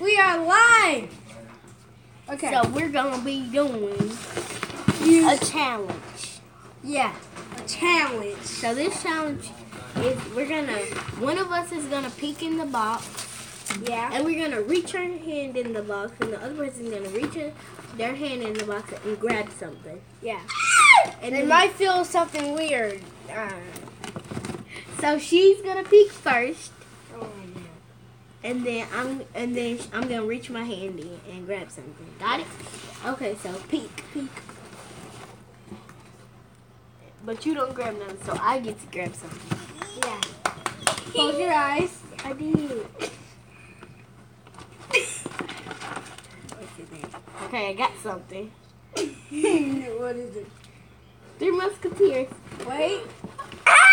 We are live. Okay. So we're gonna be doing you, a challenge. yeah, a challenge. So this challenge is we're gonna one of us is gonna peek in the box Yeah. and we're gonna reach our hand in the box and the other person's gonna reach their hand in the box and grab something. Yeah. And They might feel something weird. Uh, so she's gonna peek first and then I'm and then I'm gonna reach my hand in and grab something. Got it? Okay, so peek, peek. But you don't grab none, so I get to grab something. yeah. Close your eyes. I did. Okay, I got something. what is it? Three Musketeers. Wait.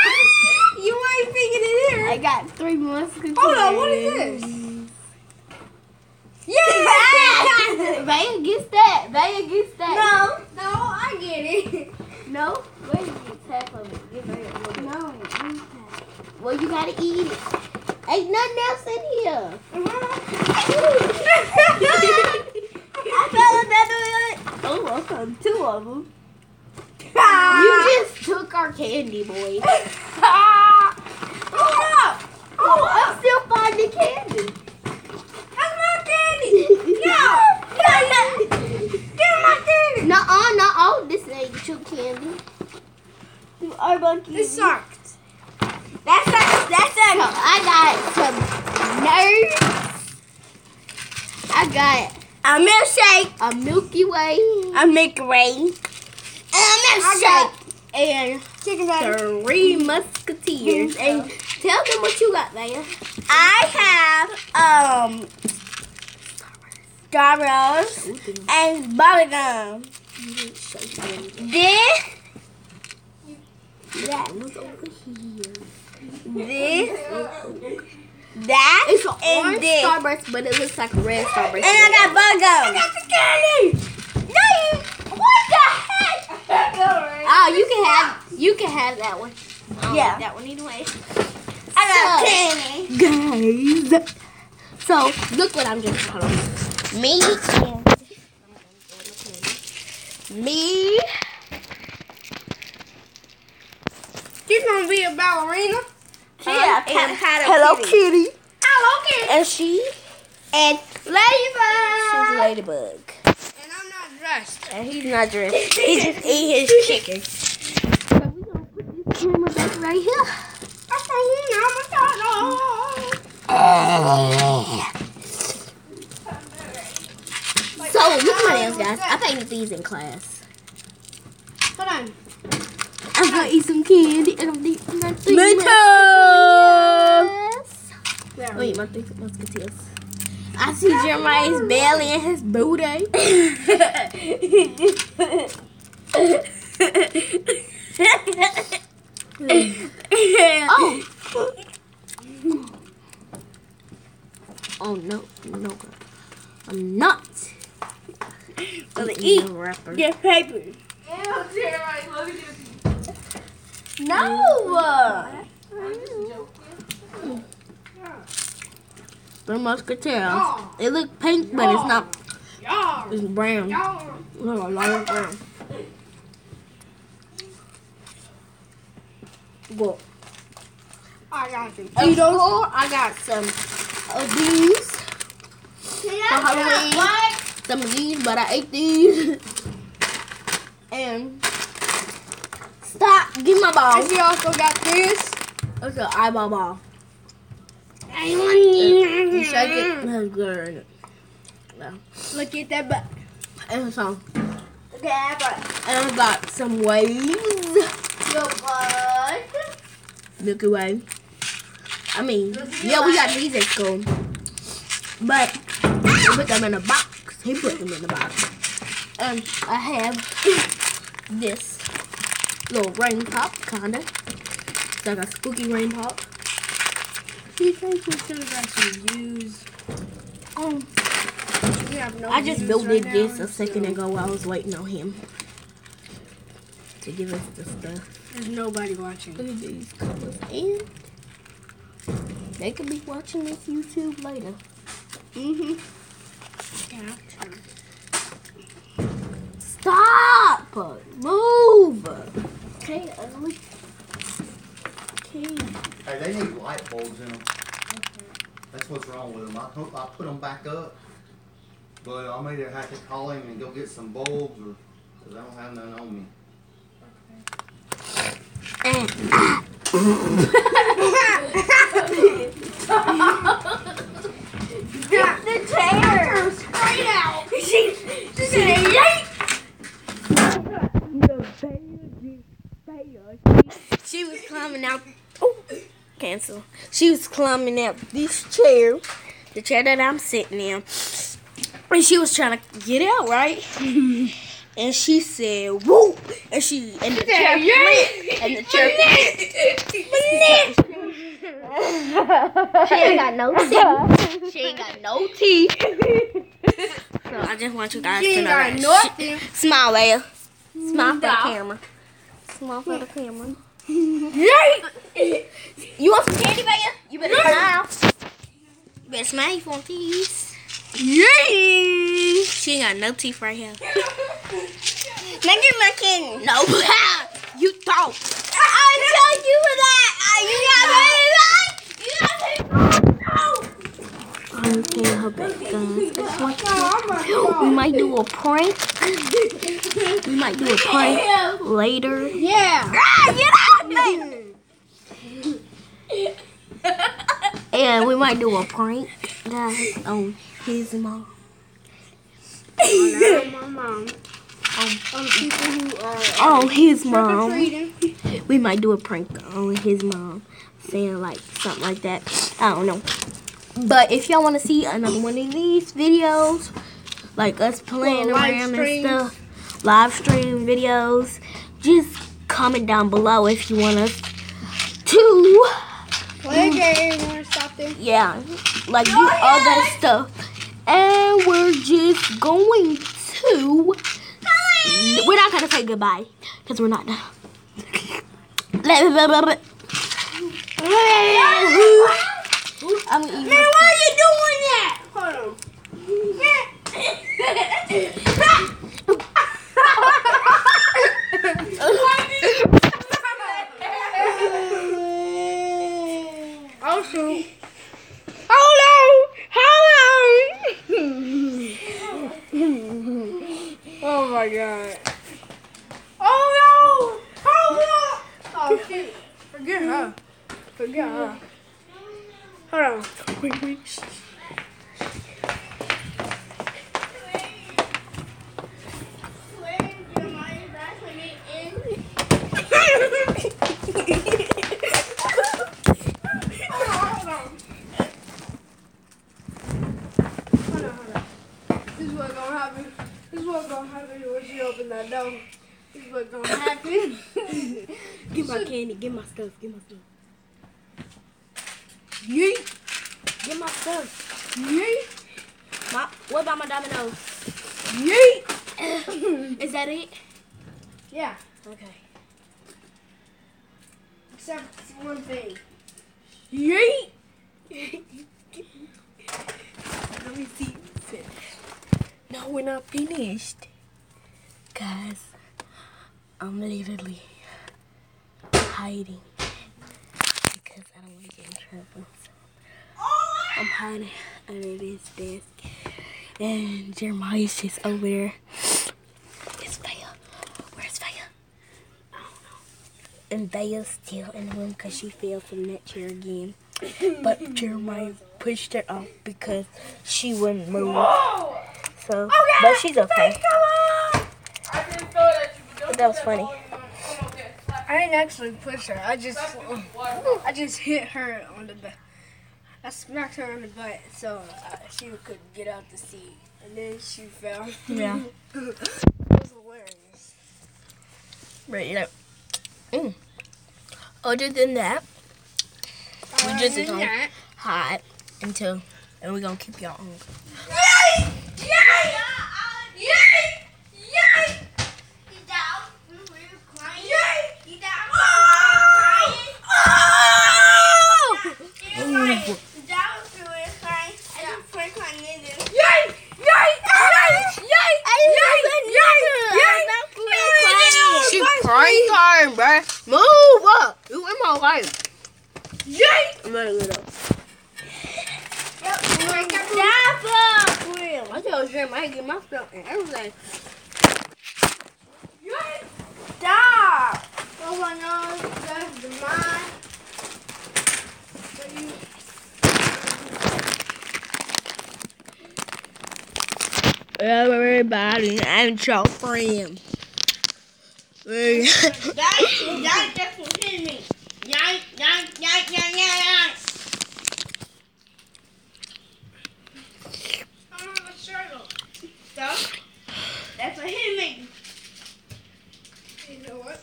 you might think it in I got three Musketeers. Hold on, what is this? Yeah. Vaya gets that. Vaya gets that. no, no, I get it. No? Wait, gets half of it. Get Vaya a little bit. No. Well, you gotta eat it. Ain't nothing else in here. I fell another one. Oh, I found two of them. You just took our candy, boy. Oh, Oh, I'm still finding candy. That's my candy. No. No, no. Get my candy. Nuh-uh, nuh-uh. This ain't true candy. You are monkey. This sucked. That's a, that's So a, I got some nerds. I got a milkshake. a Milky Way. A Milky Way. A I got And chicken three musketeers. And tell them what you got there. I have um Starburst and bubblegum. This, That was over here. this, that, It's an and orange this. Starburst, but it looks like a red Starburst. And I got bubblegum. I got the candy. No, you. What the Oh, you can have you can have that one. Yeah. like that one anyway. I got So- candy. Guys. So look what I'm just hold on. Me and me. She's gonna be a ballerina. Yeah, uh, and Hello Kitty. Hello Kitty. And she And Ladybug. she's Ladybug. Ladybug. And I'm not dressed. And he's not dressed. He just ate his chicken. So we gonna put this camera back right here. So look at my nails, guys. I painted these in class. Hold on. I'm gonna eat some candy and I'm eating my three Me musketeers. Where I'm eat my three musketeers. I see Jeremiah's belly and his booty. Oh. Oh no, no, I'm not. Gonna eating eat the wrapper. Get paper. No. Mm. The musketeers. It look pink, but it's not. It's brown. No, a lot of brown. Well, I got you. at school, I got some of these. For Halloween. Some of these, but I ate these. and stop! Give my ball. And she also got this. It's an eyeball ball. I want You shake it. It has glitter in it. No. Look at that butt. And some. Look at that butt. And I got some waves. Your butt. Milky Way. I mean, yeah, we got these at school. But we put them in a box. He put them in the box. And I have this little rain pop, kinda. It's like a spooky rain pop. Do you think we should have actually used? Um, We have no I just built right this a second so ago while I was waiting on him to give us the stuff. There's nobody watching. Look at these colors. And they could be watching this YouTube later. Mm-hmm. Stop! Move! Okay, ugly. Okay. Hey, they need light bulbs in them. Mm-hmm. That's what's wrong with them. I put, I put them back up, but I'm either have to call him and go get some bulbs or, cause I don't have none on me. the chair. Straight out. She, she said, "Yay!" She was climbing out. Cancel. She was climbing up this chair, the chair that I'm sitting in, and she was trying to get out, right? And she said, "Whoop!" And she and the chair flipped, and the chair. she ain't got no teeth. She ain't got no teeth. So I just want you guys She to ain't know got that. nothing. She- Smile, Leia. Smile for the camera. Smile for the camera. Yay! You want some candy, Leia? You better smile. You better smile if you want these. Yay! She ain't got no teeth right here. Now get my candy. No, you thought. I told you that. You got me right. No. I'm getting her back, guys. Guess what? Oh, We might do a prank. We might do a prank later. Yeah. Ah, get And we might do a prank, guys, on his mom. On oh, my mom. On people who are On his mom. We might do a prank on his mom, saying like something like that. I don't know. But if y'all want to see another one of these videos, like us playing Well, around and stuff, live stream videos, just comment down below if you want us to, Play a game. Stop them? yeah, like do oh, all that stuff. And we're just going to. We're not gonna say goodbye because we're not done. I'm Man, why are you doing that? Hold on. Oh shoot. Hold on. Hold oh my god. Oh no. Hold on. Oh shoot. Forget her. Forget her. Hold on. Wait, wait. This is what's gonna happen. This is what's gonna happen when she open that door. This is Get my candy. Get my stuff. Get my stuff. Yeet. Get my stuff. Yeet. My, what about my dominoes? Yeet. Is that it? Yeah. Okay. Except for one thing. Yeet. Let me see. No, we're not finished. Guys, I'm literally hiding because I don't want to get in trouble. So I'm hiding under this desk. And Jeremiah's just over there. It's Vaya. Where's Vaya? I don't know. And Vaya's still in the room because she fell from that chair again. But Jeremiah pushed her off because she wouldn't move. So, but she's okay. That was funny. I didn't actually push her. I just, I just hit her on the butt. I smacked her on the butt so uh, she could get out the seat, and then she fell. Yeah. it was hilarious. Mm. Other than that, we just gonna than that- hide until, and we're gonna keep y'all on. Yay! Yay! Yay! Move up. You in my life. Yeet! I'm not gonna Stop I told Jim I get my stuff and everything. Yeet! Stop! Oh my nose, that's mine. Everybody, I'm your friend. Yank. I'm a struggle. That's hit me. You know what?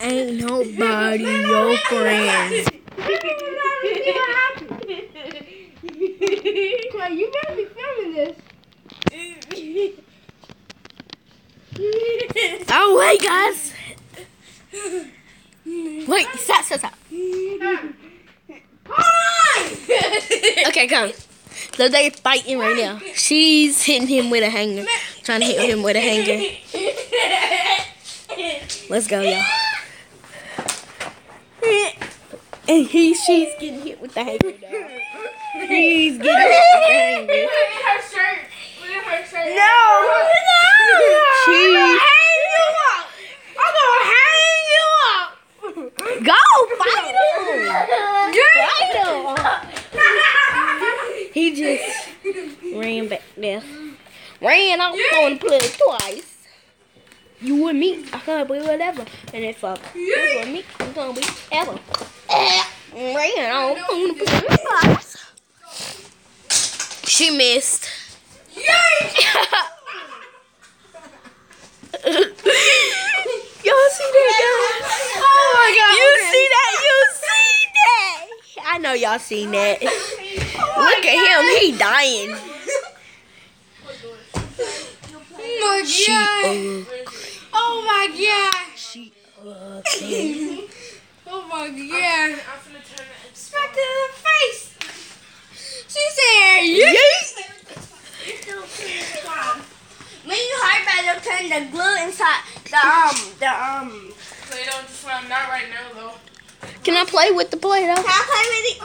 Ain't nobody your friend. Clay, you better be filming this. Oh wait, guys. Wait, stop, stop, stop. Okay, come. So they're fighting right now. She's hitting him with a hanger, trying to hit him with a hanger. Let's go, y'all. And he, she's getting hit with the hanger. Now. He's getting hit with the hanger. her shirt. Look at her shirt. No, She I'm gonna hang you up. go fight him. Just ran back there. Ran off on the plug twice. You and me, I can't be whatever. And if uh, you and me, I'm gonna be ever. Ran off on the plug twice. She missed. Y'all see that, guys? Oh my god. You see that? You see that? I know y'all seen that. Look at him. He dying. Oh my She god. ugly. Oh my god. She ugly. Oh my god. Smack her in the face. She said, yeah. When you hard better turn the glue inside the um the um. Play-Doh just went not right now though. Can I play with the Play-Doh? Can I play with it?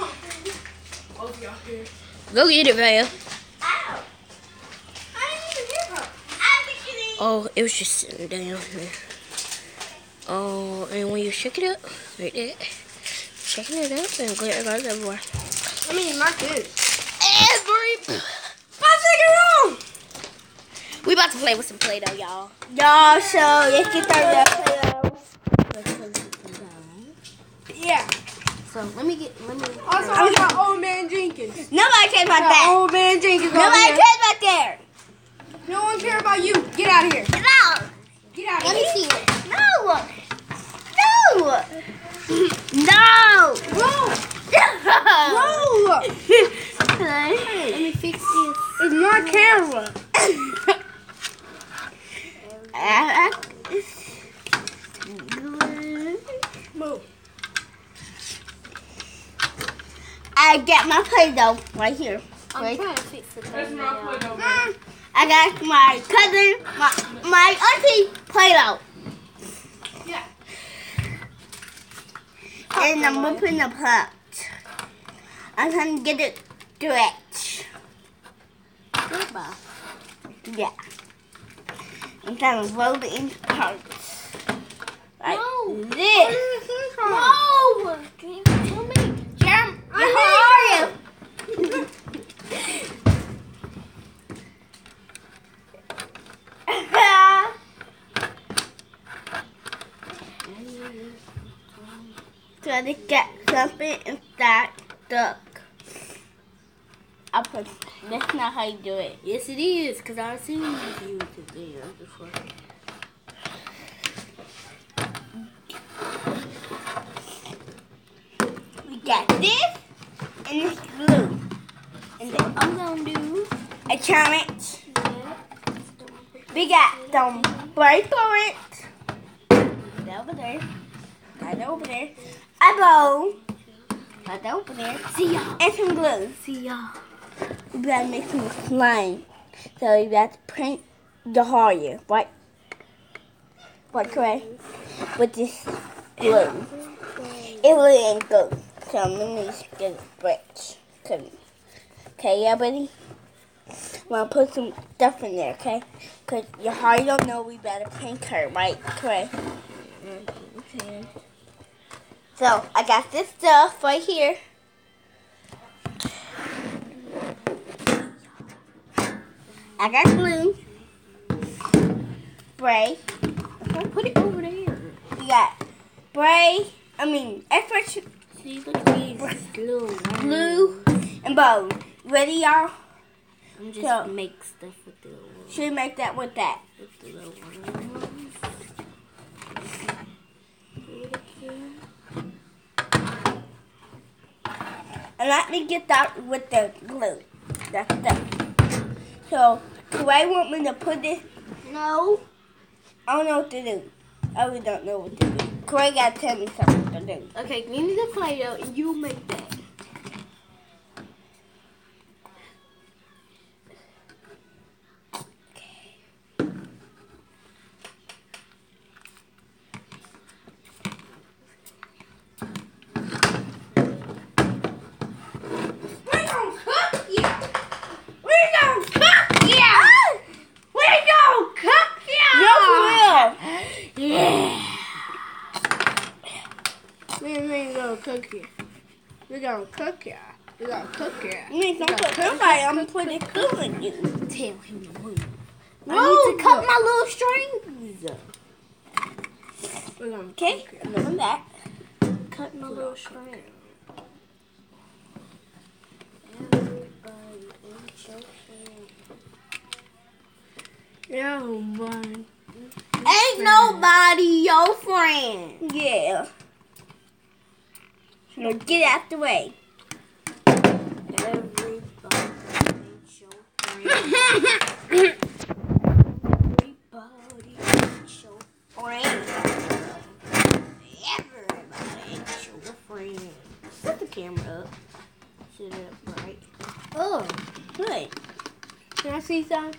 Both of y'all here. Go get it, Val. Ow! I didn't even hear her. I'm kidding. Oh, it was just sitting down here. Oh, and when you shake it up, right there, shaking it up and glitter goes everywhere. I mean, my kids. Every. Second room. We about to play with some Play-Doh, y'all. Y'all, so let's get started. Yeah. So let me get, let me. Also, I got old man Jenkins. Nobody cares about that. old man Jenkins Nobody cares about that. No one care about you. Get out of here. Get out. Get out of Let me here. see it. No. No. No. Roll. Let me fix this. It's my camera. Uh, uh, Move. I got my Play-Doh right here. I'm Right. trying to fix the There's my. Play-Doh. Mm. I got my cousin, my my auntie Play-Doh. Yeah. And I'm opening the pot. I'm trying to get it stretch. Goodbye. Yeah. I'm trying to roll it into parts. Like No. this. No! Can you tell me? Jam, how are you? Try to get something inside the. I put. That's not how you do it. Yes, it is, because I've seen you use it before. We got this and this glue. And then I'm going to do a challenge. We got some bright currant. Right over there. Right over there. A bowl. Right over there. See y'all. And some glue. See y'all. We gotta make some slime. So we got to print the hole, right? like right with this glue. It ain't good. So I'm gonna get a bridge. Okay, yeah, buddy? I'm gonna put some stuff in there, okay? Because your heart don't know we better pink her, right? Correct. Mm-hmm. Okay. So I got this stuff right here. I got glue, spray. Put it over there. You got spray. I mean, extra See, look at these glue. glue and bow. Ready, y'all? I'm just So- make stuff with the little, Should we make that with that? with the little ones. And let me get that with the glue. That's that. So, do I want me to put this? No. I don't know what to do. I really don't know what to do. Corey gotta tell me something to do. Okay, give me the Play-Doh and you make that. We gonna cook you. We gonna cook you. We gonna cook you. No, for real. Yeah. We ain't gonna cook you. We gonna cook ya. We gonna cook ya. You ain't gonna cook. I'm putting glue in you. Tell him move. I Whoa, need to cut my little strings. We gonna Okay, enough of that. Cut my little strings. Yeah. Ain't nobody your friend. Yeah. Now get out the way. Everybody ain't your friend. Everybody ain't your friend. Everybody ain't your friend. Set the camera up. Set it up right. Oh, good. Can I see some?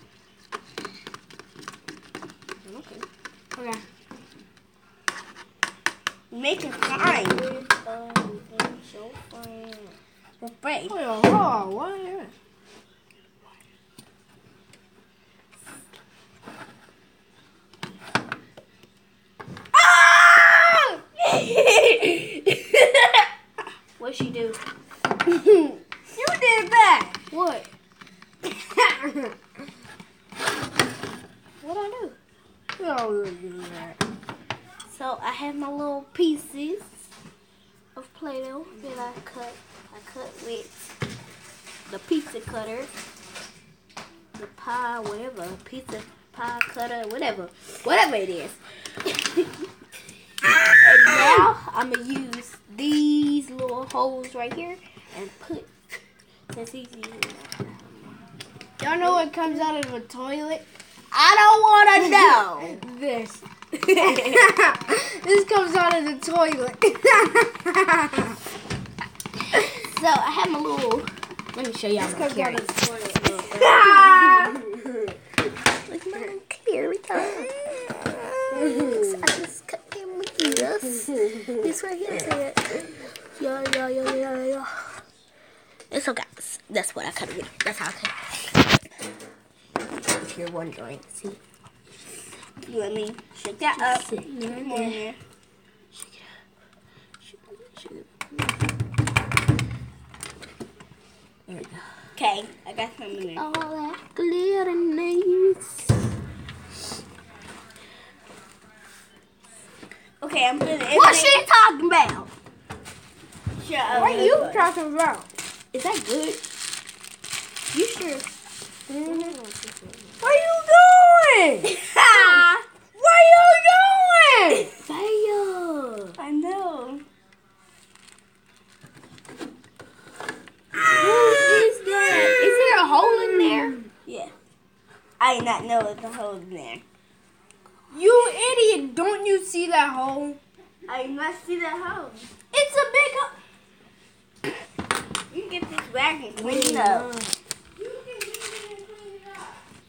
Okay. Okay. Make it fine. Everybody ain't your friend. Wait. Oh, oh, what is it? Ah! What she do? you did that. What? What I do? Oh, look at that. So I have my little pieces of Play-Doh that I cut. I cut with the pizza cutter, the pie, whatever, pizza pie cutter, whatever, whatever it is. and now I'm gonna use these little holes right here and put. Since using. Y'all know what comes out of a toilet? I don't want to know. This. this comes out of the toilet. So I have my little. Let me show y'all my comes out of the toilet. My little carrot. I just cut them with this. This right here. say it. Yeah, yeah, yeah, yeah, yeah. And so, guys, that's what I cut it with. That's how I cut it. If you're wondering, see, You let me shake that up. Come on there. Shake it up. Shake it, shake. There we go. Okay, I got some in there. All that glitter nice. Okay, I'm putting it. What she talking about? Shut. What are you talking about? Is that good? You sure? What are you doing? What are you doing? Fire! I know. Is that? Is there a hole in there? Yeah. I did not know there's a hole in there. You idiot! Don't you see that hole? I must see that hole. It's a big hole. You can get this rag and clean it up.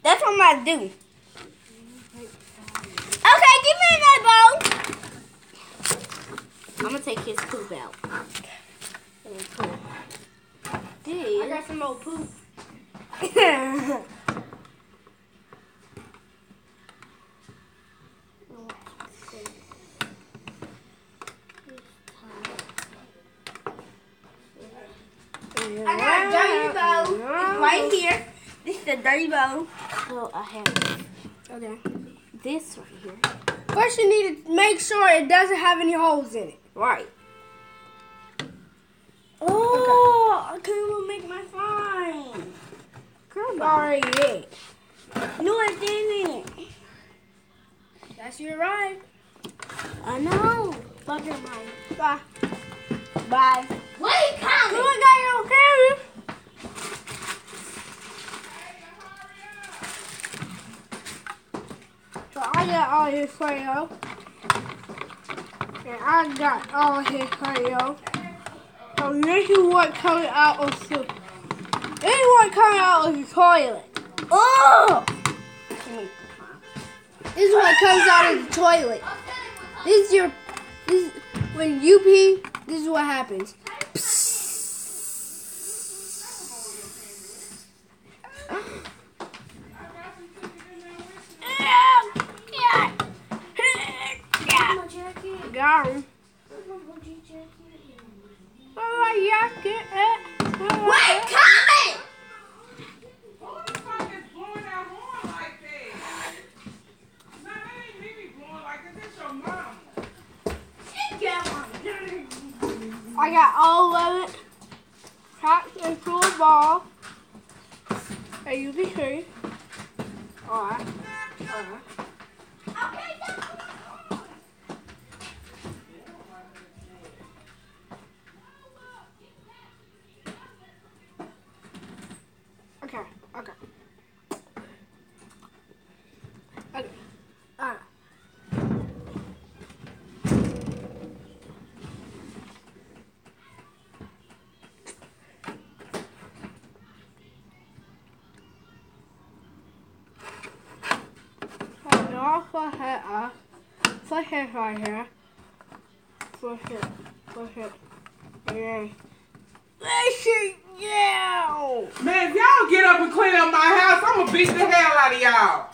That's what I'm gonna do. Okay, give me another Eyeball. I'm gonna take his poop out. I got some old poop. This is the dirty bowl. So oh, I have Okay. this right here. First, you need to make sure it doesn't have any holes in it. Right. Oh, I can't even make my slime. Girl, did. No, I didn't. That's your right. I know. Fuck your mind. Bye. Bye. Wait, You coming. ain't got your camera. So I got all his Froyo. And I got all his Froyo. So this is what coming out of the this is what coming out of the toilet. Oh! This is what comes out of the toilet. This is your this when you pee, this is what happens. Got him. I like it. Wait, coming! Who the fuck is blowing that horn like that? No, that ain't Mimi blowing like that. That's your mama. I got all of it packed into a ball. As you can see. Alright. Alright. Okay, okay. Okay. Alright. It right here. Push it. Push it. And then. Push down! Man, if y'all get up and clean up my house, I'm gonna beat the hell out of y'all.